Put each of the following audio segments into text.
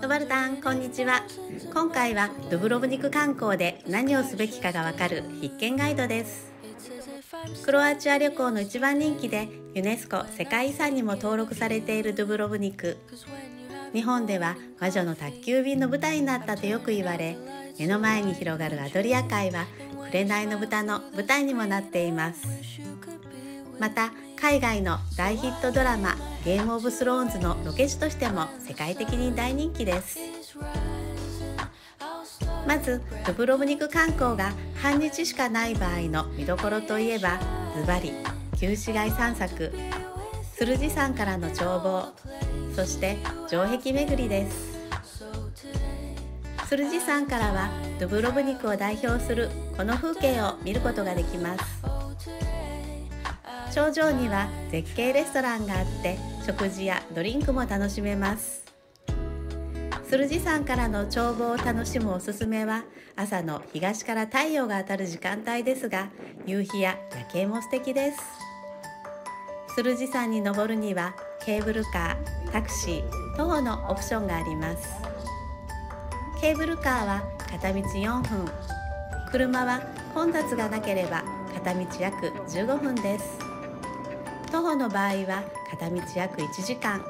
ドバルタンこんにちは。今回はドブロブニク観光で何をすべきかがわかる必見ガイドです。クロアチア旅行の一番人気でユネスコ世界遺産にも登録されているドゥブロブニク日本では魔女の宅急便の舞台になったとよく言われ目の前に広がるアドリア海は紅の豚の舞台にもなっています。また海外の大ヒットドラマ「ゲームオブスローンズ」のロケ地としても世界的に大人気です。まずドブロブニク観光が半日しかない場合の見どころといえばズバリ旧市街散策。鶴路山からの眺望。そして城壁巡りです。鶴路山からはドゥブロブニクを代表するこの風景を見ることができます。頂上には絶景レストランがあって食事やドリンクも楽しめます。鶴路山からの眺望を楽しむおすすめは朝の東から太陽が当たる時間帯ですが夕日や夜景も素敵です。鶴路山に登るにはケーブルカータクシー徒歩のオプションがあります。ケーブルカーは片道4分。車は混雑がなければ片道約15分です。徒歩の場合は片道約1時間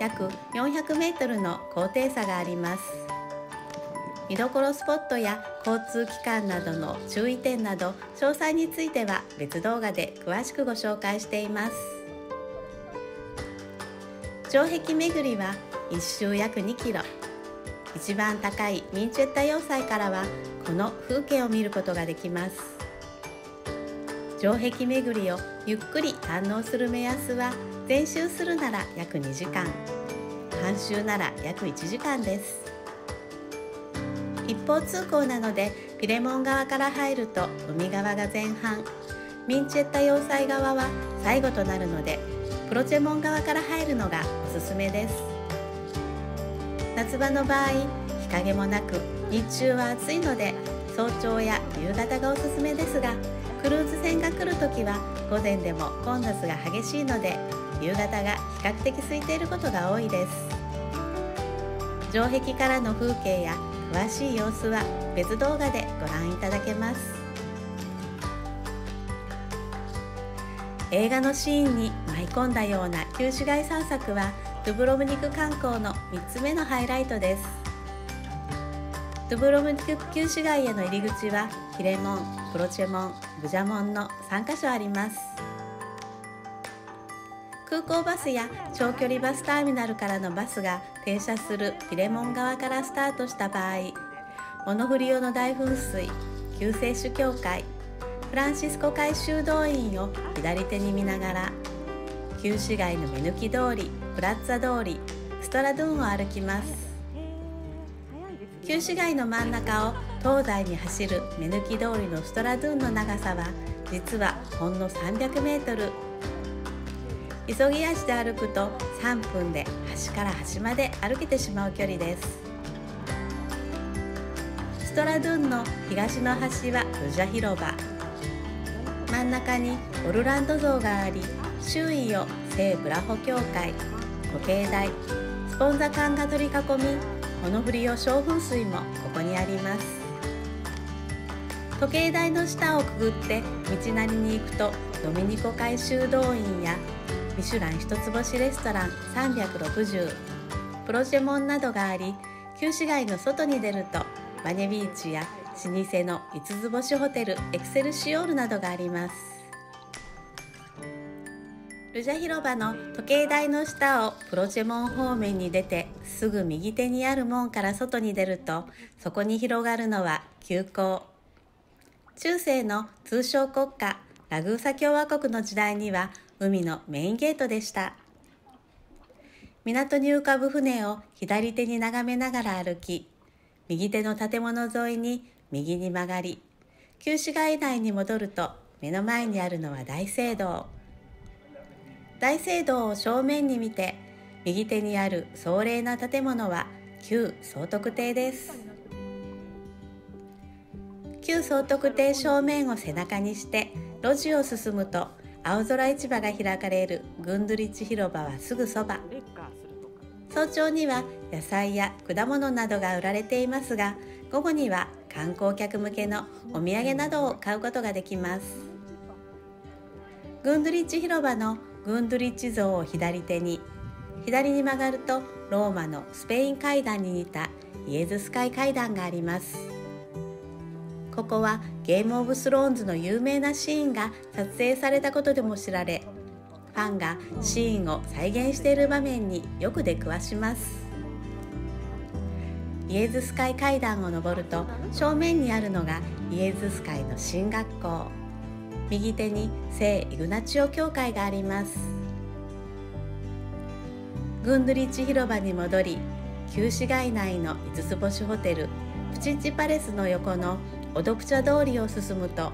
約400メートルの高低差があります。見どころスポットや交通機関などの注意点など詳細については別動画で詳しくご紹介しています。城壁巡りは1周約2キロ。一番高いミンチェッタ要塞からはこの風景を見ることができます。城壁巡りをゆっくり堪能する目安は全周するなら約2時間。半周なら約1時間です。一方通行なのでピレモン側から入ると海側が前半。ミンチェッタ要塞側は最後となるのでプロチェモン側から入るのがおすすめです。夏場の場合日陰もなく日中は暑いので早朝や夕方がおすすめですがクルーズ船が来るときは午前でも混雑が激しいので夕方が比較的空いていることが多いです。城壁からの風景や詳しい様子は別動画でご覧いただけます。映画のシーンに舞い込んだような旧市街散策はドゥブロブニク観光の3つ目のハイライトです。ドゥブロブニク旧市街への入り口はヒレモン、プロチェモン、ブジャモンの3カ所あります。空港バスや長距離バスターミナルからのバスが停車するピレモン側からスタートした場合モノフリオの大噴水救世主教会フランシスコ会修道院を左手に見ながら旧市街の目抜き通りプラッツァ通りストラドゥーンを歩きます。旧市街の真ん中を東西に走る目抜き通りのストラドゥンの長さは実はほんの300メートル。急ぎ足で歩くと3分で端から端まで歩けてしまう距離です。ストラドゥンの東の端はルジャ広場。真ん中にオルランド像があり周囲を聖ブラホ教会時計台スポンザ管が取り囲みモノフリオ小噴水もここにあります。時計台の下をくぐって道なりに行くとドミニコ会修道院やミシュラン一つ星レストラン360プロジェモンなどがあり旧市街の外に出るとバネビーチや老舗の五つ星ホテルエクセルシオールなどがあります。ルジャ広場の時計台の下をプロジェモン方面に出てすぐ右手にある門から外に出るとそこに広がるのは急行中世の通商国家ラグーサ共和国の時代には海のメインゲートでした。港に浮かぶ船を左手に眺めながら歩き右手の建物沿いに右に曲がり旧市街内に戻ると目の前にあるのは大聖堂。大聖堂を正面に見て右手にある壮麗な建物は旧総督邸です。旧総督邸正面を背中にして路地を進むと青空市場が開かれるグンドゥリッチ広場はすぐそば。早朝には野菜や果物などが売られていますが午後には観光客向けのお土産などを買うことができます。グンドゥリッチ広場のグンドゥリッチ像を左手に左に曲がるとローマのスペイン階段に似たイエズスカイ階段があります。ここはゲームオブスローンズの有名なシーンが撮影されたことでも知られファンがシーンを再現している場面によく出くわします。イエズスカイ階段を上ると正面にあるのがイエズスカイの新学校。右手に聖イグナチオ教会があります。グンドリッチ広場に戻り旧市街内の5つ星ホテルプチッチパレスの横のオドプチャ通りを進むと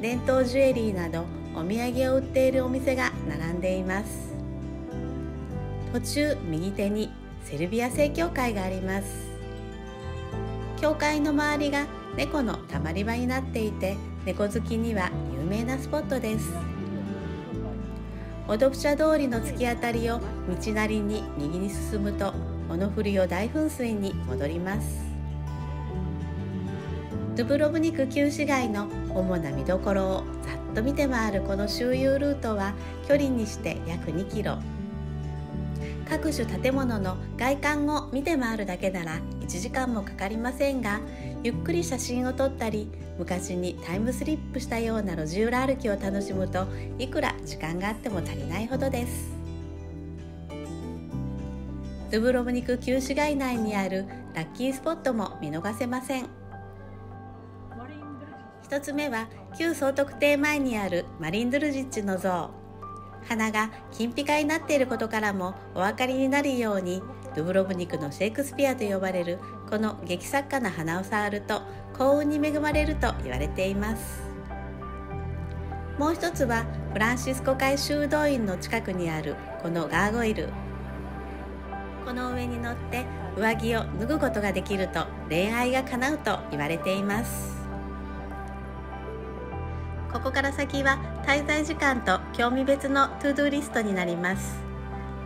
伝統ジュエリーなどお土産を売っているお店が並んでいます。途中右手にセルビア正教会があります。教会の周りが猫のたまり場になっていて猫好きには名なスポットです。オドプチャ通りの突き当たりを道なりに右に進むとオノフリオ大噴水に戻ります。ドゥブロブニク旧市街の主な見どころをざっと見て回るこの周遊ルートは距離にして約2キロ。各種建物の外観を見て回るだけなら1時間もかかりませんがゆっくり写真を撮ったり昔にタイムスリップしたような路地裏歩きを楽しむといくら時間があっても足りないほどです。ドゥブロブニク旧市街内にあるラッキースポットも見逃せません。1つ目は旧総督邸前にあるマリンドゥルジッチの像。鼻が金ピカになっていることからもお分かりになるようにドゥブロブニクのシェイクスピアと呼ばれるこの劇作家の鼻を触ると幸運に恵まれると言われています。もう一つはフランシスコ会修道院の近くにあるこのガーゴイル。この上に乗って上着を脱ぐことができると恋愛が叶うと言われています。ここから先は滞在時間と興味別の To Do リストになります。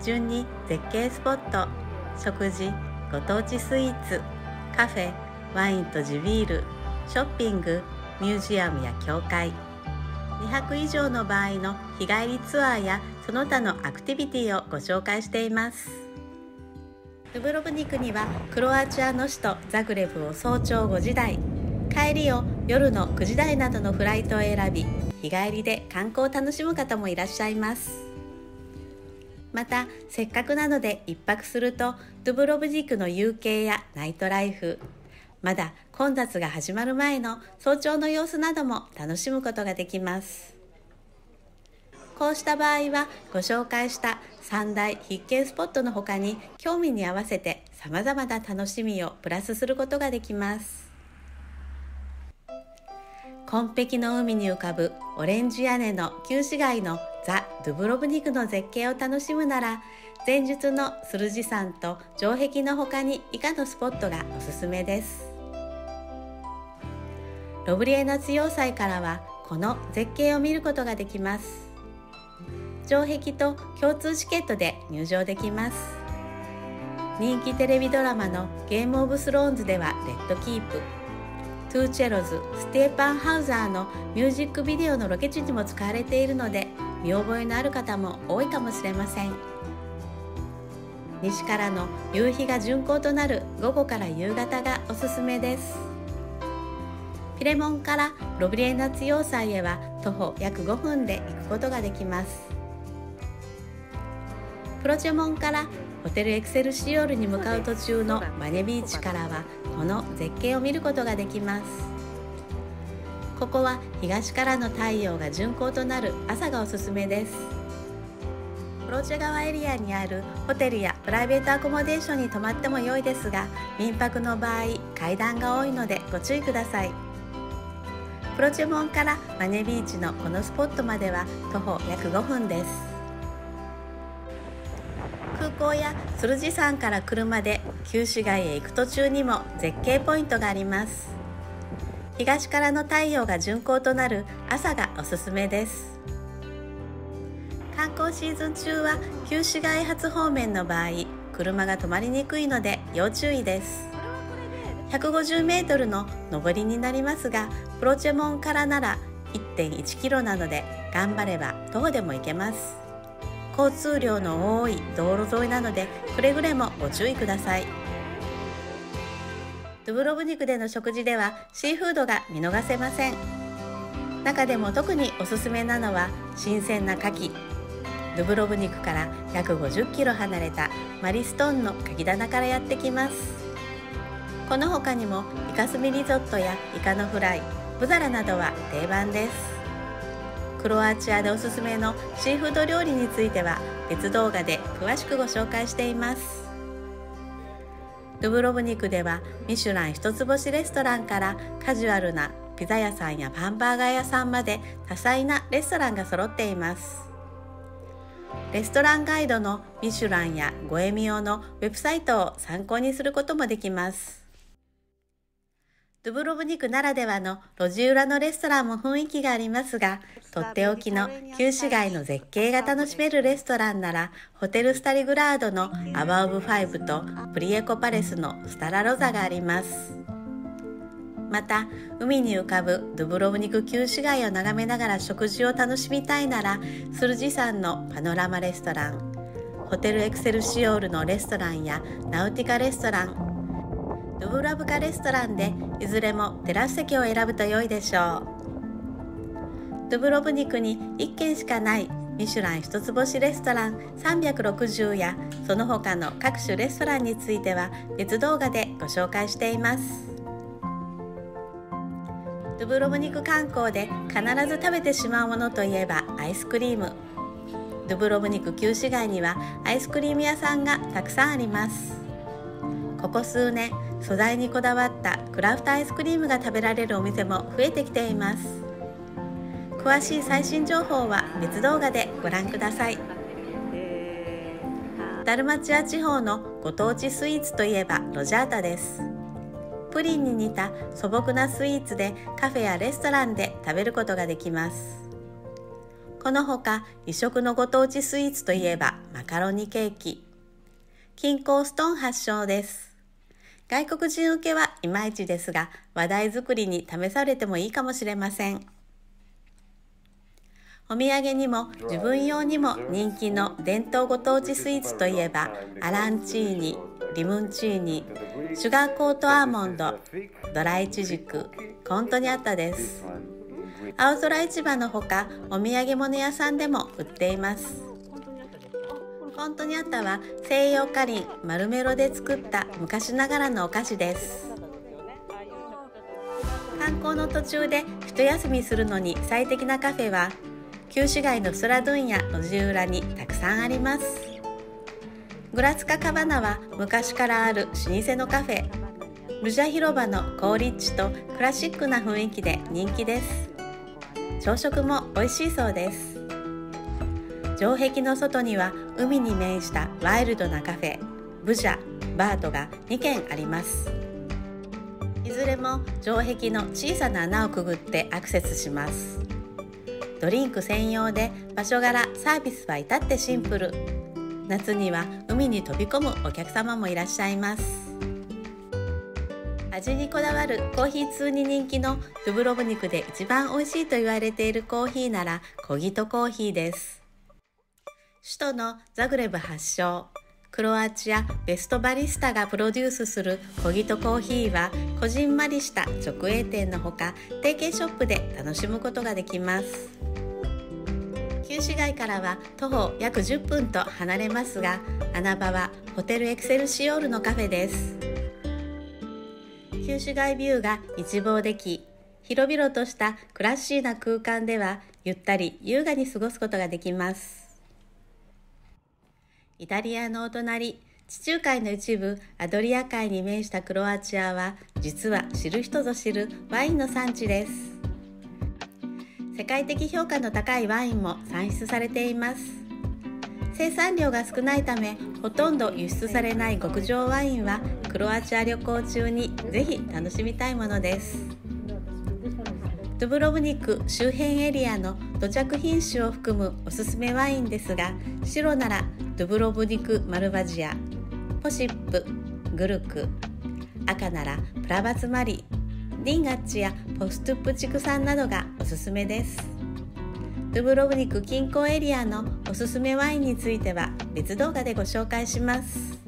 順に絶景スポット食事ご当地スイーツカフェワインと地ビールショッピングミュージアムや教会。2泊以上の場合の日帰りツアーやその他のアクティビティをご紹介しています。ドブロブニクにはクロアチアの首都ザグレブを早朝5時台。帰りを夜の9時台などのフライトを選び日帰りで観光を楽しむ方もいらっしゃいます。またせっかくなので1泊するとドゥブロブジークの夕景やナイトライフまだ混雑が始まる前の早朝の様子なども楽しむことができます。こうした場合はご紹介した3大必見スポットの他に興味に合わせて様々な楽しみをプラスすることができます。紺碧の海に浮かぶオレンジ屋根の旧市街のザ・ドゥブロブニクの絶景を楽しむなら前述のスルジ山と城壁の他に以下のスポットがおすすめです。ロブリエ夏要塞からはこの絶景を見ることができます。城壁と共通チケットで入場できます。人気テレビドラマのゲームオブスローンズではレッドキープ。トゥーチェロズステーパンハウザーのミュージックビデオのロケ地にも使われているので見覚えのある方も多いかもしれません。西からの夕日が巡行となる午後から夕方がおすすめです。ピレモンからロブリエナツ要塞へは徒歩約5分で行くことができます。プロチェモンからホテルエクセルシオールに向かう途中のマネビーチからはこの絶景を見ることができます。ここは東からの太陽が巡行となる朝がおすすめです。プロチェ川エリアにあるホテルやプライベートアコモデーションに泊まっても良いですが民泊の場合階段が多いのでご注意ください。プロチェモンからマネビーチのこのスポットまでは徒歩約5分です。空港や鶴路山から車で旧市街へ行く途中にも絶景ポイントがあります。東からの太陽が巡行となる朝がおすすめです。観光シーズン中は旧市街発方面の場合車が止まりにくいので要注意です。150メートルの上りになりますがプロチェモンからなら1.1キロなので頑張れば徒歩でも行けます。交通量の多い道路沿いなのでくれぐれもご注意ください。ドゥブロブニクでの食事ではシーフードが見逃せません。中でも特におすすめなのは新鮮な牡蠣。ドゥブロブニクから約50キロ離れたマリストンの牡蠣棚からやってきます。この他にもイカスミリゾットやイカのフライブザラなどは定番です。クロアチアでおすすめのシーフード料理については別動画で詳しくご紹介しています。ドブロブニクではミシュラン一つ星レストランからカジュアルなピザ屋さんやハンバーガー屋さんまで多彩なレストランが揃っています。レストランガイドのミシュランやゴエミオのウェブサイトを参考にすることもできます。ドゥブロブニクならではの路地裏のレストランも雰囲気がありますが、とっておきの旧市街の絶景が楽しめるレストランなら、ホテルスタリグラードのアバウブ5とプリエコパレスのスタラロザがあります。また、海に浮かぶドゥブロブニク旧市街を眺めながら食事を楽しみたいなら、スルジ山のパノラマレストラン、ホテルエクセルシオールのレストランやナウティカレストラン、ドブラブカレストランでいずれもテラス席を選ぶと良いでしょう。ドブロブニクに1軒しかないミシュラン一つ星レストラン360やその他の各種レストランについては別動画でご紹介しています。ドゥブロブニク観光で必ず食べてしまうものといえばアイスクリーム。ドゥブロブニク旧市街にはアイスクリーム屋さんがたくさんあります。ここ数年素材にこだわったクラフトアイスクリームが食べられるお店も増えてきています。詳しい最新情報は別動画でご覧ください。ダルマチア地方のご当地スイーツといえばロジャータです。プリンに似た素朴なスイーツでカフェやレストランで食べることができます。このほか異色のご当地スイーツといえばマカロニケーキ。近郊ストーン発祥です。外国人受けはいまいちですが、話題作りに試されてもいいかもしれません。お土産にも自分用にも人気の伝統ご当地スイーツといえばアランチーニ、リムンチーニ、シュガーコートアーモンド、ドライチジク、コントニャッタです。青空市場のほかお土産物屋さんでも売っています。フォントニャッタは西洋カリンマルメロで作った昔ながらのお菓子です。観光の途中で一休みするのに最適なカフェは旧市街のスラドゥンや路地裏にたくさんあります。グラツカカバナは昔からある老舗のカフェ。ルジャ広場の高立地とクラシックな雰囲気で人気です。朝食も美味しいそうです。城壁の外には海に面したワイルドなカフェブジャバートが2軒あります。いずれも城壁の小さな穴をくぐってアクセスします。ドリンク専用で場所柄サービスは至ってシンプル。夏には海に飛び込むお客様もいらっしゃいます。味にこだわるコーヒー通に人気のドゥブロブニクで一番美味しいと言われているコーヒーならコギトコーヒーです。首都のザグレブ発祥。クロアチアベストバリスタがプロデュースするコギトコーヒーはこじんまりした直営店のほか提携ショップで楽しむことができます。旧市街からは徒歩約10分と離れますが穴場はホテルエクセルシオールのカフェです。旧市街ビューが一望でき広々としたクラッシーな空間ではゆったり優雅に過ごすことができます。イタリアのお隣地中海の一部アドリア海に面したクロアチアは実は知る人ぞ知るワインの産地です。世界的評価の高いワインも産出されています。生産量が少ないためほとんど輸出されない極上ワインはクロアチア旅行中にぜひ楽しみたいものです。ドゥブロブニク周辺エリアの土着品種を含むおすすめワインですが白ならドゥブロブニク・マルバジアポシップグルク赤ならプラバツマリリンガッチやポストゥプチク酸などがおすすめです。ドゥブロブニク近郊エリアのおすすめワインについては別動画でご紹介します。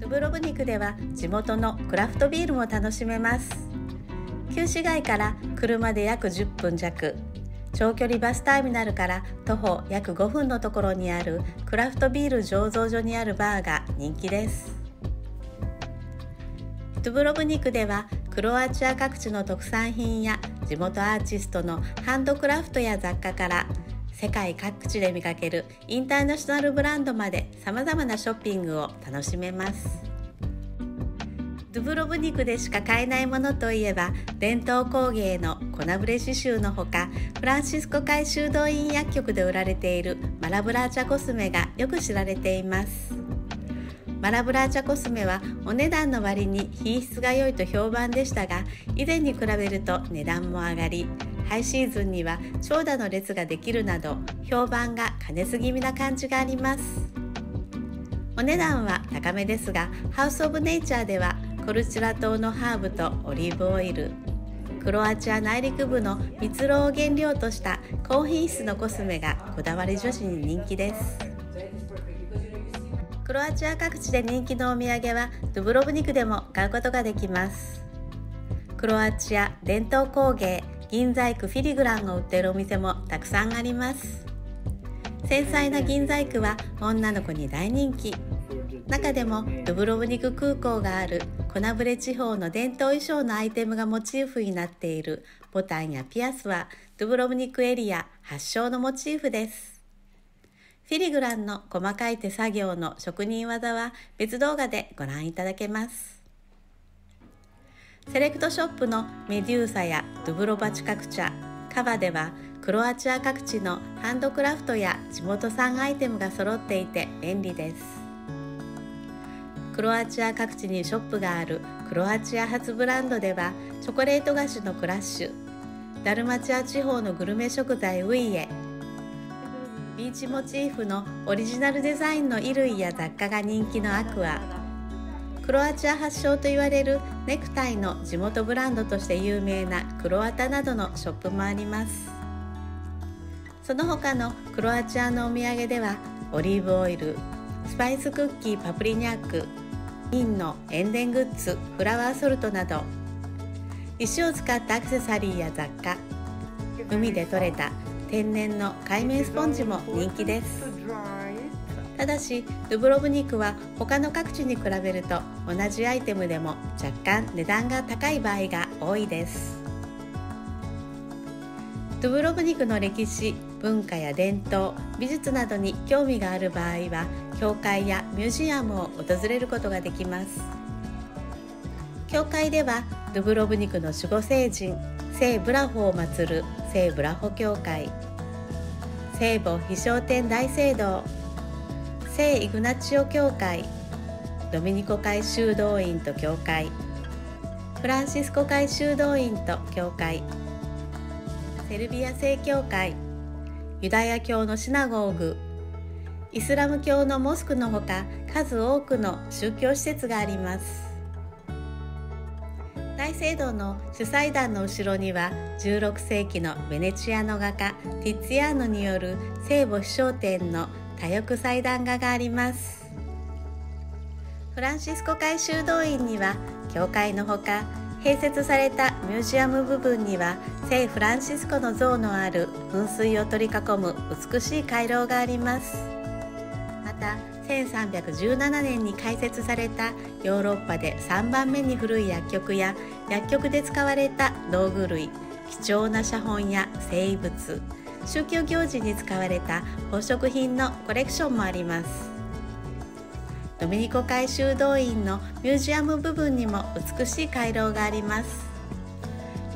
ドゥブロブニクでは地元のクラフトビールも楽しめます。旧市街から車で約10分弱。長距離バスターミナルから徒歩約5分のところにあるクラフトビール醸造所にあるバーが人気です。ドゥブロブニクではクロアチア各地の特産品や地元アーティストのハンドクラフトや雑貨から世界各地で見かけるインターナショナルブランドまでさまざまなショッピングを楽しめます。ドゥブロブニクでしか買えないものといえば伝統工芸の粉ブレ刺繍のほかフランシスコ会修道院薬局で売られているマラブラーチャコスメがよく知られています。マラブラーチャコスメはお値段の割に品質が良いと評判でしたが以前に比べると値段も上がりハイシーズンには長蛇の列ができるなど評判が兼ねすぎみな感じがあります。お値段は高めですがハウス・オブ・ネイチャーではコルチュラ島のハーブとオリーブオイル。クロアチア内陸部の蜜蝋を原料とした高品質のコスメがこだわり女子に人気です。クロアチア各地で人気のお土産はドゥブロブニクでも買うことができます。クロアチア伝統工芸銀細工フィリグランを売っているお店もたくさんあります。繊細な銀細工は女の子に大人気。中でもドゥブロブニク空港があるコナブレ地方の伝統衣装のアイテムがモチーフになっているボタンやピアスはドブロブニクエリア発祥のモチーフです。フィリグランの細かい手作業の職人技は別動画でご覧いただけます。セレクトショップのメデューサやドゥブロバチカクチャ、カバではクロアチア各地のハンドクラフトや地元産アイテムが揃っていて便利です。クロアチア各地にショップがあるクロアチア発ブランドではチョコレート菓子のクラッシュダルマチア地方のグルメ食材ウイエビーチモチーフのオリジナルデザインの衣類や雑貨が人気のアクアクロアチア発祥と言われるネクタイの地元ブランドとして有名なクロアタなどのショップもあります。その他のクロアチアのお土産ではオリーブオイルスパイスクッキーパプリニャックインの塩田グッズフラワーソルトなど。石を使ったアクセサリーや雑貨海で採れた天然の海面スポンジも人気です。ただしドゥブロブニクは他の各地に比べると同じアイテムでも若干値段が高い場合が多いです。ドゥブロブニクの歴史文化や伝統美術などに興味がある場合は教会やミュージアムを訪れることができます。教会ではドゥブロブニクの守護聖人聖ブラホを祀る聖ブラホ教会聖母飛翔天大聖堂聖イグナチオ教会ドミニコ会修道院と教会フランシスコ会修道院と教会セルビア正教会ユダヤ教のシナゴーグイスラム教のモスクのほか数多くの宗教施設があります。大聖堂の主祭壇の後ろには16世紀のベネチアの画家ティッツィアーノによる聖母飛翔天の多翼祭壇画があります。フランシスコ会修道院には教会のほか併設されたミュージアム部分には聖フランシスコの像のある噴水を取り囲む美しい回廊があります。た1317年に開設されたヨーロッパで3番目に古い薬局や薬局で使われた道具類貴重な写本や生物宗教行事に使われた宝飾品のコレクションもあります。ドミニコ会修道院のミュージアム部分にも美しい回廊があります。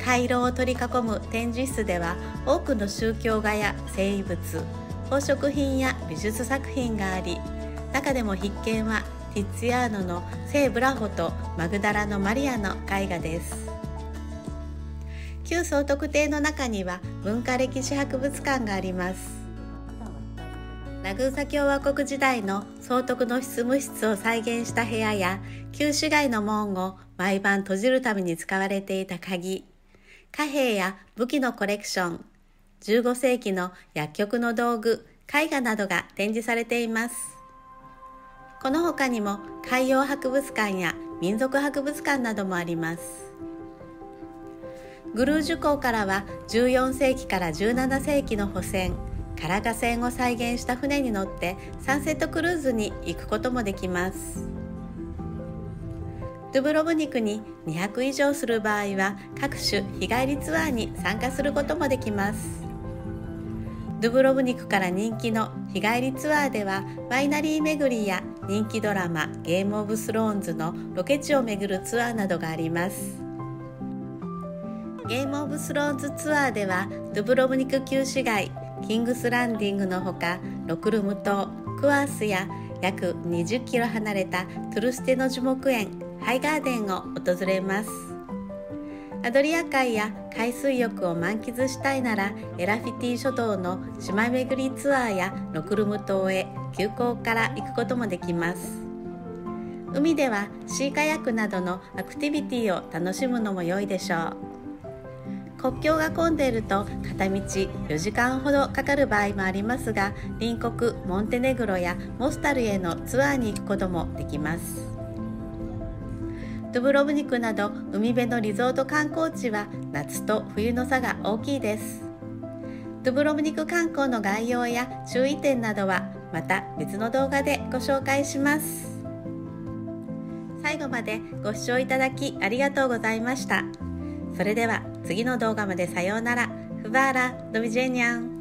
回廊を取り囲む展示室では多くの宗教画や生物宝飾品や美術作品があり中でも必見はティッツィアーノの聖ブラホとマグダラのマリアの絵画です。旧総督邸の中には文化歴史博物館があります。ラグーザ共和国時代の総督の執務室を再現した部屋や旧市街の門を毎晩閉じるために使われていた鍵貨幣や武器のコレクション15世紀の薬局の道具絵画などが展示されています。この他にも海洋博物館や民族博物館などもあります。グルージュ港からは14世紀から17世紀の補船カラガ船を再現した船に乗ってサンセットクルーズに行くこともできます。ドゥブロブニクに200以上する場合は各種日帰りツアーに参加することもできます。ドゥブロブニクから人気の日帰りツアーではワイナリー巡りや人気ドラマ「ゲーム・オブ・スローンズ」のロケ地を巡るツアーなどがあります。ゲーム・オブ・スローンズツアーではドゥブロブニク旧市街キングスランディングのほかロクルム島クワースや約20キロ離れたトゥルステノ樹木園ハイガーデンを訪れます。アドリア海や海水浴を満喫したいならエラフィティ諸島の島巡りツアーやロクルム島へ旧港から行くこともできます。海ではシーカヤックなどのアクティビティを楽しむのも良いでしょう。国境が混んでいると片道4時間ほどかかる場合もありますが隣国モンテネグロやモスタルへのツアーに行くこともできます。ドゥブロブニクなど海辺のリゾート観光地は夏と冬の差が大きいですドゥブロブニク観光の概要や注意点などはまた別の動画でご紹介します最後までご視聴いただきありがとうございました。それでは次の動画までさようなら。フバーラ・ドビジェニャン